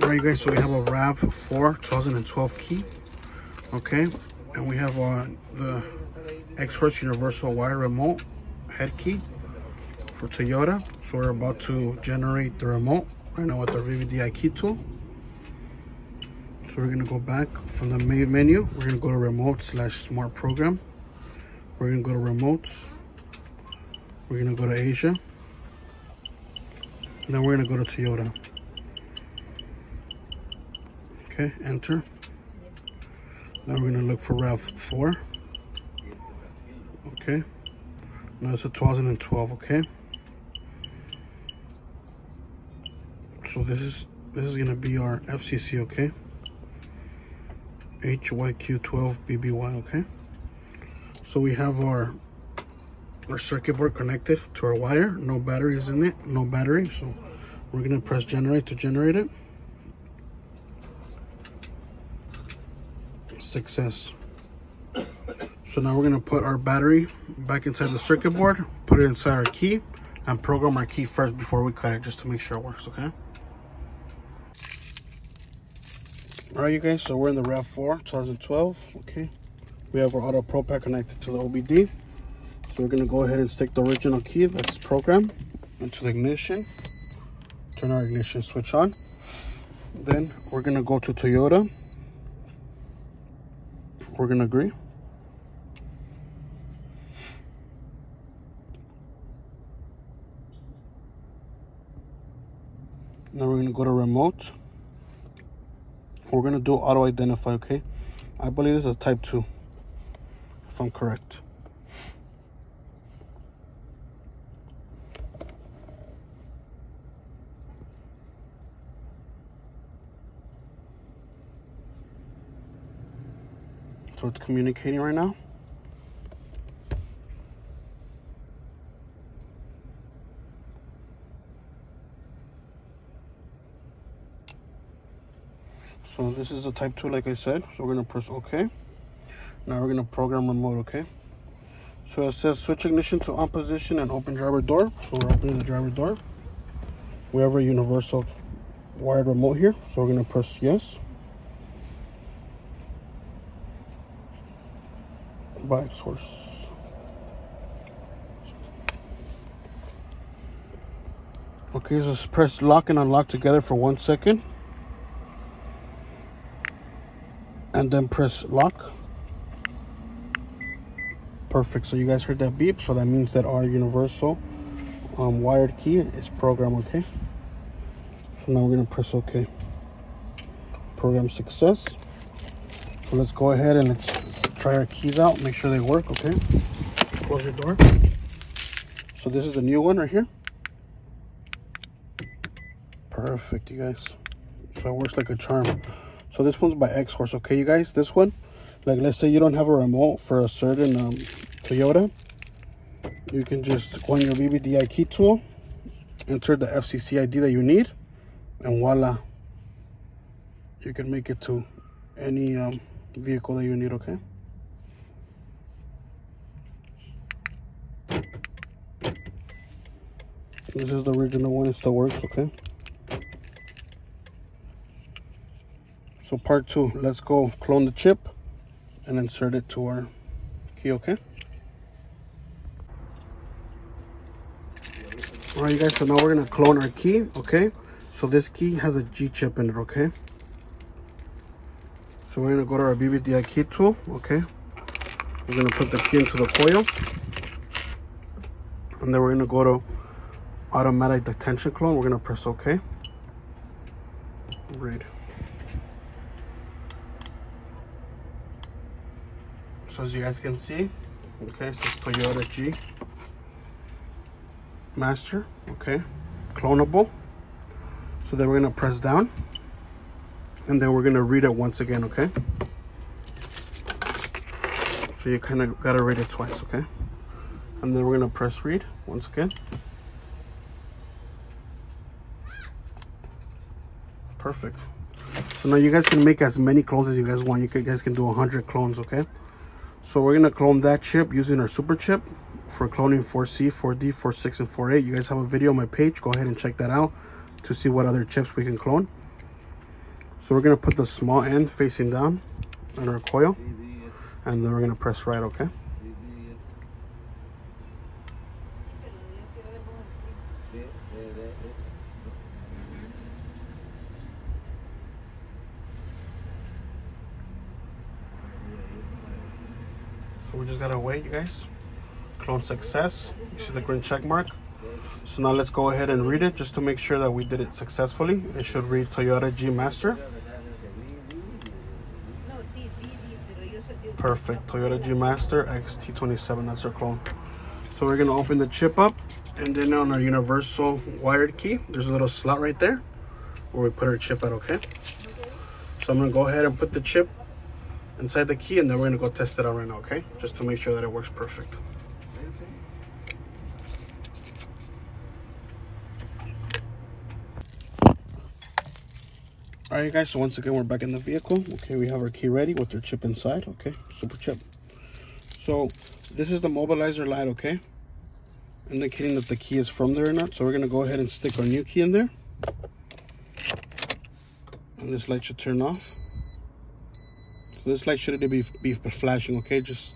All right, guys, so we have a RAV4 2012 key, okay? And we have uh, the Xhorse Universal Wire Remote head key for Toyota. So we're about to generate the remote right now with our VVDI key tool. So we're gonna go back from the main menu. We're gonna go to remote slash smart program. We're gonna go to remotes. We're gonna go to Asia. And then we're gonna go to Toyota. Okay, enter. Now we're gonna look for RAV4. Okay. Now it's a 2012, okay? So this is this is gonna be our FCC, okay? HYQ12BBY, okay? So we have our our circuit board connected to our wire. No batteries in it, no battery. So we're gonna press generate to generate it. Success. So now we're gonna put our battery back inside the circuit board, put it inside our key, and program our key first before we cut it, just to make sure it works, okay? All right, you guys, so we're in the RAV4 2012, okay? We have our AutoProPad connected to the OBD. So we're gonna go ahead and stick the original key that's programmed into the ignition. Turn our ignition switch on. Then we're gonna go to Toyota. We're gonna agree. Now we're gonna go to remote. We're gonna do auto identify, okay? I believe this is a type two, if I'm correct. So it's communicating right now. So this is a type 2 like I said. So we're going to press OK. Now we're going to program remote, okay? So it says switch ignition to on position and open driver door. So we're opening the driver door. We have a universal wired remote here. So we're going to press yes. By source. Okay, so let's press lock and unlock together for one second. And then press lock. Perfect, so you guys heard that beep. So that means that our universal um, wired key is programmed, okay? So now we're gonna press okay. Program success. So let's go ahead and let's try our keys out, make sure they work, okay? Close your door. So this is a new one right here. Perfect, you guys. So it works like a charm. So this one's by Xhorse, okay, you guys? This one, like let's say you don't have a remote for a certain um, Toyota. You can just go on your VVDI key tool, enter the FCC ID that you need, and voila. You can make it to any um, vehicle that you need, okay? This is the original one, it still works, okay? So part two, let's go clone the chip and insert it to our key, okay? All right, you guys, so now we're gonna clone our key, okay? So this key has a G chip in it, okay? So we're gonna go to our VVDI key tool, okay? We're gonna put the key into the coil. And then we're gonna go to automatic detention clone. We're gonna press OK. Read. So as you guys can see, okay, so it's Toyota G Master, okay, clonable. So then we're gonna press down, and then we're gonna read it once again, okay. So you kind of gotta read it twice, okay. And then we're gonna press read once again. Perfect. So now you guys can make as many clones as you guys want. You guys can do 100 clones, okay? So we're gonna clone that chip using our super chip for cloning 4C, 4D, 46, and 48. You guys have a video on my page. Go ahead and check that out to see what other chips we can clone. So we're gonna put the small end facing down on our coil and then we're gonna press write, okay? So we just gotta wait, you guys. Clone success. You see the green check mark. So now let's go ahead and read it just to make sure that we did it successfully. It should read Toyota G Master. Perfect. Toyota G Master XT27. That's our clone. So we're gonna open the chip up and then on our universal wired key, there's a little slot right there where we put our chip at, okay? So I'm gonna go ahead and put the chip inside the key and then we're gonna go test it out right now, okay? Just to make sure that it works perfect. All right, guys, so once again, we're back in the vehicle. Okay, we have our key ready with our chip inside, okay? Super chip. So this is the mobilizer light, okay? Indicating that the key is from there or not. So we're gonna go ahead and stick our new key in there. And this light should turn off. So this light shouldn't be, be flashing, okay? Just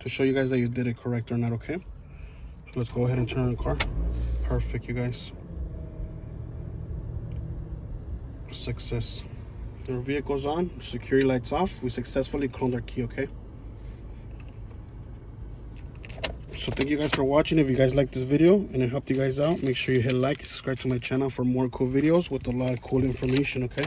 to show you guys that you did it correct or not, okay? So let's go ahead and turn on the car. Perfect, you guys. success. Our vehicle's on, security lights off. We successfully cloned our key, okay? So thank you guys for watching. If you guys like this video and it helped you guys out, make sure you hit like, subscribe to my channel for more cool videos with a lot of cool information, okay?